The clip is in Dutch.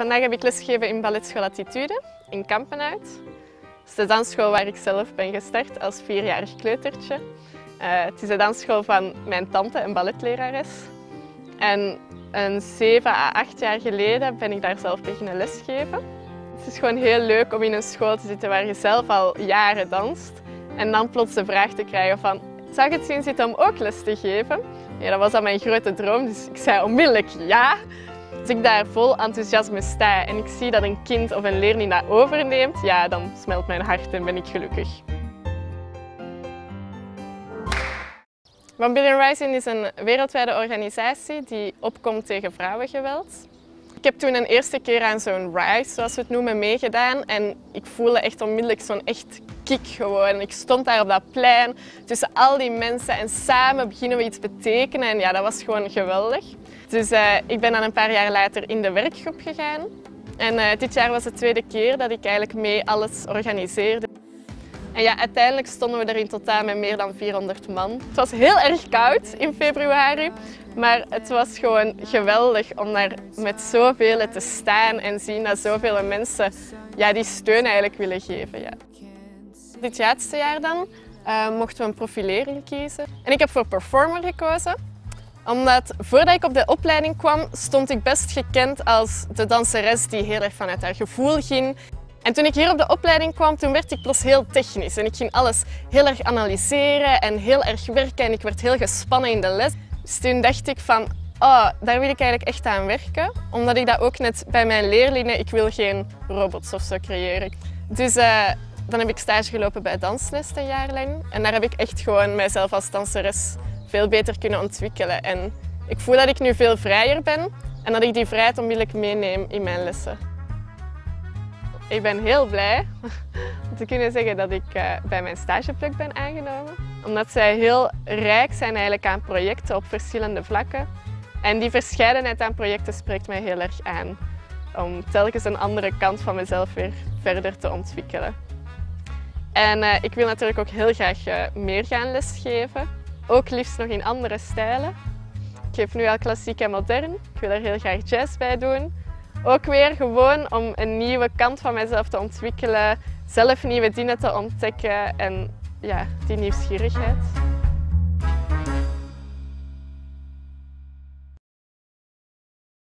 Vandaag heb ik lesgegeven in Balletschool Attitude in Kampenhout. Dat is de dansschool waar ik zelf ben gestart als vierjarig kleutertje. Uh, het is de dansschool van mijn tante, een balletlerares. En een 7 à 8 jaar geleden ben ik daar zelf beginnen lesgeven. Het is gewoon heel leuk om in een school te zitten waar je zelf al jaren danst. En dan plots de vraag te krijgen van, zou ik het zin zitten om ook les te geven? Ja, dat was dan mijn grote droom, dus ik zei onmiddellijk ja. Als ik daar vol enthousiasme sta en ik zie dat een kind of een leerling dat overneemt, ja, dan smelt mijn hart en ben ik gelukkig. One Rising is een wereldwijde organisatie die opkomt tegen vrouwengeweld. Ik heb toen een eerste keer aan zo'n Rise, zoals we het noemen, meegedaan. En ik voelde echt onmiddellijk zo'n echt kick gewoon. Ik stond daar op dat plein tussen al die mensen en samen beginnen we iets betekenen. En ja, dat was gewoon geweldig. Dus uh, ik ben dan een paar jaar later in de werkgroep gegaan. En uh, dit jaar was de tweede keer dat ik eigenlijk mee alles organiseerde. En ja, uiteindelijk stonden we er in totaal met meer dan 400 man. Het was heel erg koud in februari, maar het was gewoon geweldig om daar met zoveel te staan en zien dat zoveel mensen ja, die steun eigenlijk willen geven. Ja. Dit laatste jaar dan uh, mochten we een profilering kiezen. En ik heb voor performer gekozen omdat voordat ik op de opleiding kwam, stond ik best gekend als de danseres die heel erg vanuit haar gevoel ging. En toen ik hier op de opleiding kwam, toen werd ik plots heel technisch. En ik ging alles heel erg analyseren en heel erg werken. En ik werd heel gespannen in de les. Dus toen dacht ik van, oh, daar wil ik eigenlijk echt aan werken. Omdat ik dat ook net bij mijn leerlingen, ik wil geen robots of zo creëren. Dus uh, dan heb ik stage gelopen bij Dansles een jaar lang. En daar heb ik echt gewoon mijzelf als danseres veel beter kunnen ontwikkelen. En ik voel dat ik nu veel vrijer ben en dat ik die vrijheid onmiddellijk meeneem in mijn lessen. Ik ben heel blij om te kunnen zeggen dat ik eh, bij mijn stageplek ben aangenomen. Omdat zij heel rijk zijn eigenlijk aan projecten op verschillende vlakken. En die verscheidenheid aan projecten spreekt mij heel erg aan. Om telkens een andere kant van mezelf weer verder te ontwikkelen. En uh, ik wil natuurlijk ook heel graag uh, meer gaan lesgeven. Ook liefst nog in andere stijlen. Ik geef nu al klassiek en modern. Ik wil er heel graag jazz bij doen. Ook weer gewoon om een nieuwe kant van mezelf te ontwikkelen, zelf nieuwe dingen te ontdekken en ja, die nieuwsgierigheid.